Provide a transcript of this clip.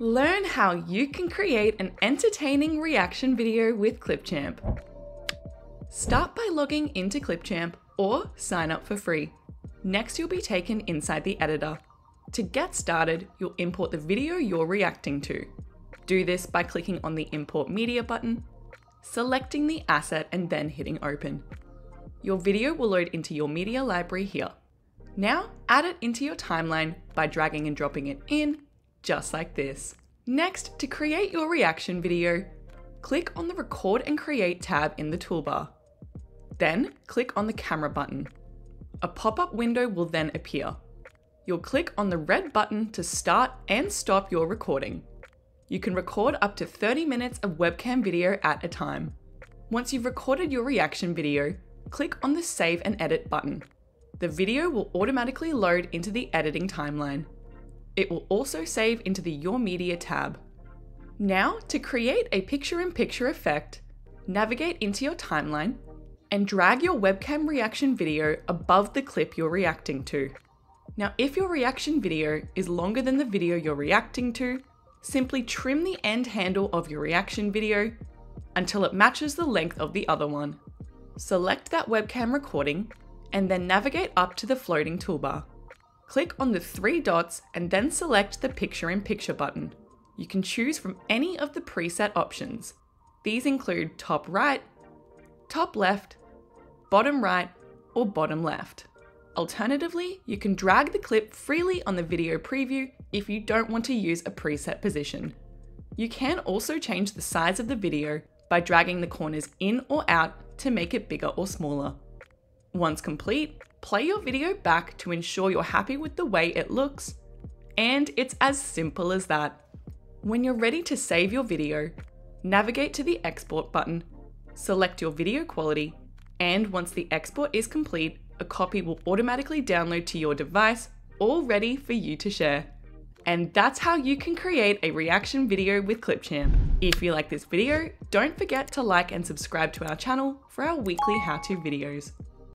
Learn how you can create an entertaining reaction video with Clipchamp. Start by logging into Clipchamp or sign up for free. Next, you'll be taken inside the editor. To get started, you'll import the video you're reacting to. Do this by clicking on the Import Media button, selecting the asset and then hitting Open. Your video will load into your media library here. Now, add it into your timeline by dragging and dropping it in, just like this. Next, to create your reaction video, click on the Record and Create tab in the toolbar. Then, click on the camera button. A pop-up window will then appear. You'll click on the red button to start and stop your recording. You can record up to 30 minutes of webcam video at a time. Once you've recorded your reaction video, click on the Save and Edit button. The video will automatically load into the editing timeline. It will also save into the Your Media tab. Now, to create a picture-in-picture effect, navigate into your timeline and drag your webcam reaction video above the clip you're reacting to. Now, if your reaction video is longer than the video you're reacting to, simply trim the end handle of your reaction video until it matches the length of the other one. Select that webcam recording and then navigate up to the floating toolbar. Click on the three dots and then select the picture in picture button. You can choose from any of the preset options. These include top right, top left, bottom right, or bottom left. Alternatively, you can drag the clip freely on the video preview if you don't want to use a preset position. You can also change the size of the video by dragging the corners in or out to make it bigger or smaller. Once complete, play your video back to ensure you're happy with the way it looks. And it's as simple as that. When you're ready to save your video, navigate to the export button, select your video quality, and once the export is complete, a copy will automatically download to your device, all ready for you to share. And that's how you can create a reaction video with Clipchamp. If you like this video, don't forget to like and subscribe to our channel for our weekly how-to videos.